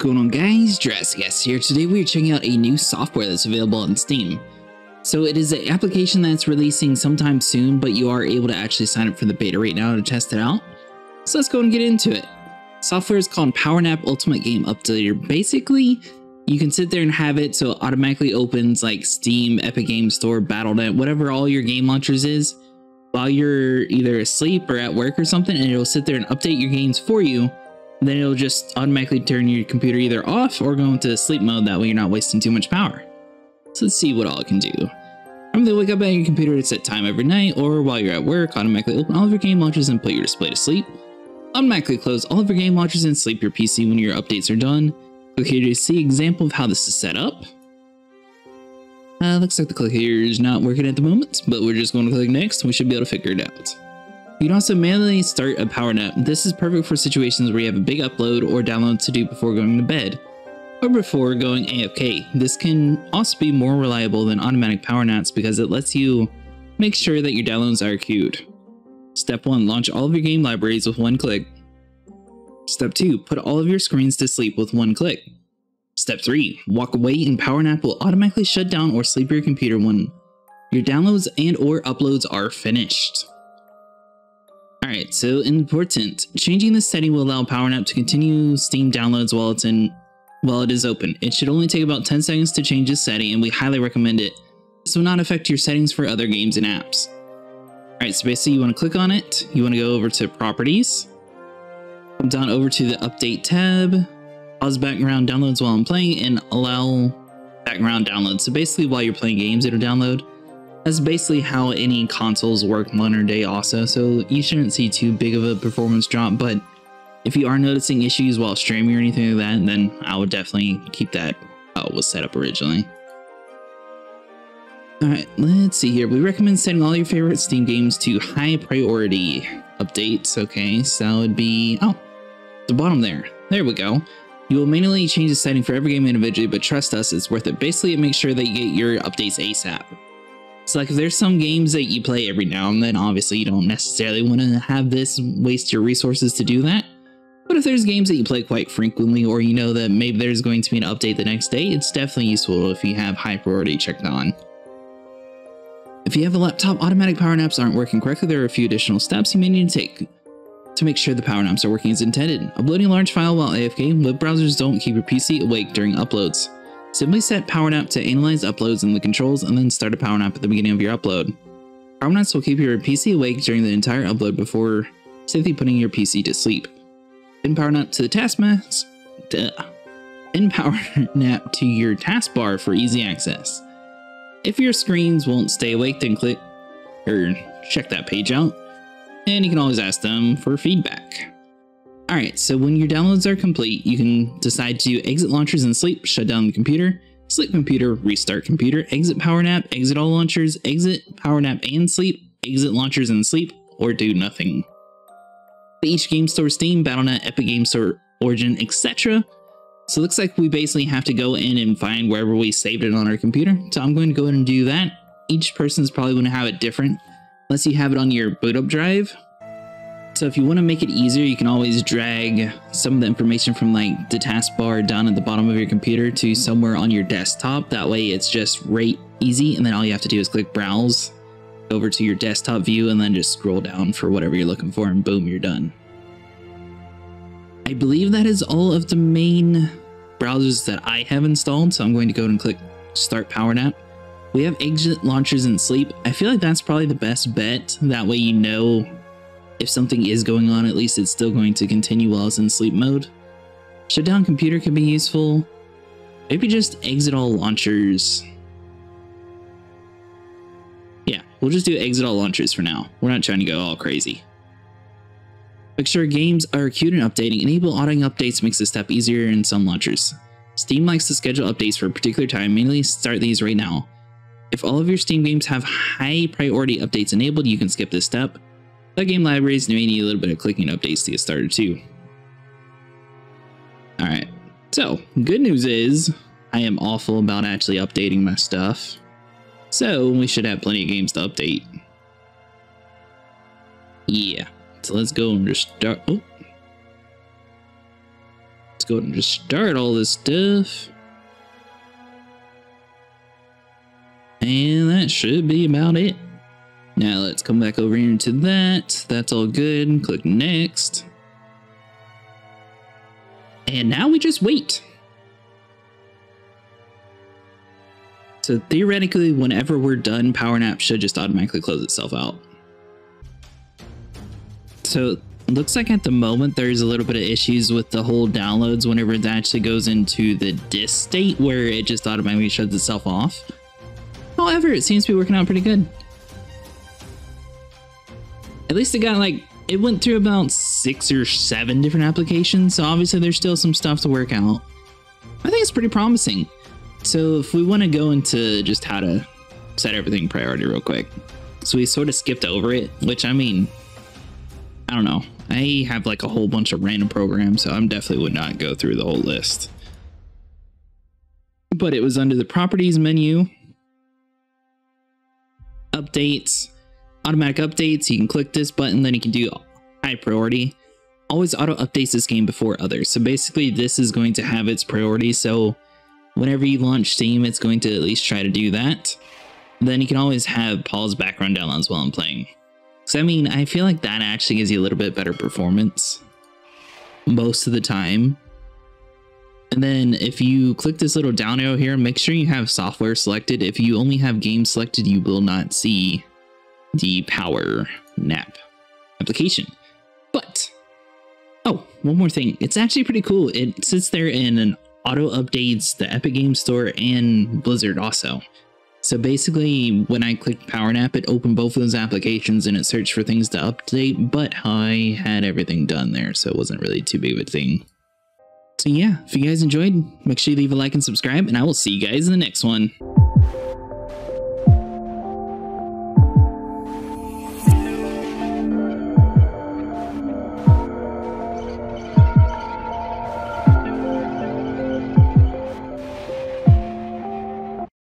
going on guys? S here. Today we are checking out a new software that's available on Steam. So it is an application that's releasing sometime soon, but you are able to actually sign up for the beta right now to test it out. So let's go and get into it. Software is called PowerNap Ultimate Game Updater. Basically, you can sit there and have it so it automatically opens like Steam, Epic Game Store, Battle.net, whatever all your game launchers is, while you're either asleep or at work or something, and it'll sit there and update your games for you then it'll just automatically turn your computer either off or go into sleep mode. That way you're not wasting too much power. So let's see what all it can do. Remember to wake up at your computer to set time every night or while you're at work, automatically open all of your game launchers and put your display to sleep. Automatically close all of your game launchers and sleep your PC when your updates are done. Click here to see example of how this is set up. Uh, looks like the click here is not working at the moment, but we're just going to click next and we should be able to figure it out. You can also manually start a power nap. This is perfect for situations where you have a big upload or download to do before going to bed, or before going AFK. This can also be more reliable than automatic power naps because it lets you make sure that your downloads are queued. Step 1. Launch all of your game libraries with one click. Step 2. Put all of your screens to sleep with one click. Step 3. Walk away and power nap will automatically shut down or sleep your computer when your downloads and or uploads are finished. Alright, so important. Changing this setting will allow PowerNap to continue Steam downloads while it's in while it is open. It should only take about 10 seconds to change this setting, and we highly recommend it. This will not affect your settings for other games and apps. Alright, so basically you want to click on it, you want to go over to Properties, come down over to the Update tab, pause background downloads while I'm playing, and allow background downloads. So basically while you're playing games, it'll download. That's basically how any consoles work modern day also, so you shouldn't see too big of a performance drop, but if you are noticing issues while streaming or anything like that, then I would definitely keep that how it was set up originally. Alright, let's see here. We recommend setting all your favorite Steam games to high priority updates. Okay, so that would be, oh, the bottom there. There we go. You will manually change the setting for every game individually, but trust us, it's worth it. Basically, it makes sure that you get your updates ASAP. So like if there's some games that you play every now and then, obviously you don't necessarily want to have this waste your resources to do that. But if there's games that you play quite frequently or you know that maybe there's going to be an update the next day, it's definitely useful if you have high priority checked on. If you have a laptop, automatic power naps aren't working correctly, there are a few additional steps you may need to take to make sure the power naps are working as intended. Uploading a large file while AFK, web browsers don't keep your PC awake during uploads. Simply set PowerNap to analyze uploads in the controls and then start a PowerNap at the beginning of your upload. PowerNaps will keep your PC awake during the entire upload before safely putting your PC to sleep. Pin PowerNap to the taskmask. Duh. Pin PowerNap to your taskbar for easy access. If your screens won't stay awake, then click or check that page out, and you can always ask them for feedback. All right, so when your downloads are complete, you can decide to exit launchers and sleep, shut down the computer, sleep computer, restart computer, exit power nap, exit all launchers, exit power nap and sleep, exit launchers and sleep, or do nothing. Each game store, Steam, Battle.net, Epic Game Store, Origin, etc. So it looks like we basically have to go in and find wherever we saved it on our computer. So I'm going to go ahead and do that. Each person's probably going to have it different. Unless you have it on your boot up drive, so if you want to make it easier, you can always drag some of the information from like the taskbar down at the bottom of your computer to somewhere on your desktop. That way it's just right easy. And then all you have to do is click browse over to your desktop view and then just scroll down for whatever you're looking for and boom, you're done. I believe that is all of the main browsers that I have installed. So I'm going to go and click start PowerNap. We have exit launchers and sleep. I feel like that's probably the best bet. That way you know if something is going on, at least it's still going to continue while it's in sleep mode. Shutdown computer can be useful. Maybe just exit all launchers. Yeah, we'll just do exit all launchers for now. We're not trying to go all crazy. Make sure games are queued and updating. Enable auditing updates makes this step easier in some launchers. Steam likes to schedule updates for a particular time. Mainly start these right now. If all of your Steam games have high priority updates enabled, you can skip this step. The game libraries may need a little bit of clicking updates to get started too. Alright, so good news is I am awful about actually updating my stuff. So we should have plenty of games to update. Yeah, so let's go and just start. Oh. Let's go and just start all this stuff. And that should be about it. Now let's come back over here to that. That's all good. Click next. And now we just wait. So theoretically, whenever we're done, PowerNap should just automatically close itself out. So looks like at the moment there's a little bit of issues with the whole downloads whenever it actually goes into the disk state where it just automatically shuts itself off. However, it seems to be working out pretty good. At least it got like, it went through about six or seven different applications, so obviously there's still some stuff to work out. I think it's pretty promising. So if we want to go into just how to set everything priority real quick. So we sort of skipped over it, which I mean, I don't know. I have like a whole bunch of random programs, so I am definitely would not go through the whole list. But it was under the properties menu, updates, automatic updates. You can click this button, then you can do high priority. Always auto updates this game before others. So basically, this is going to have its priority. So whenever you launch Steam, it's going to at least try to do that. Then you can always have pause background downloads while I'm playing. So I mean, I feel like that actually gives you a little bit better performance most of the time. And then if you click this little down arrow here, make sure you have software selected. If you only have games selected, you will not see the power nap application. But, oh, one more thing. It's actually pretty cool. It sits there and an auto updates the Epic Game Store and Blizzard also. So basically, when I clicked Power Nap, it opened both of those applications and it searched for things to update, but I had everything done there, so it wasn't really too big of a thing. So yeah, if you guys enjoyed, make sure you leave a like and subscribe, and I will see you guys in the next one.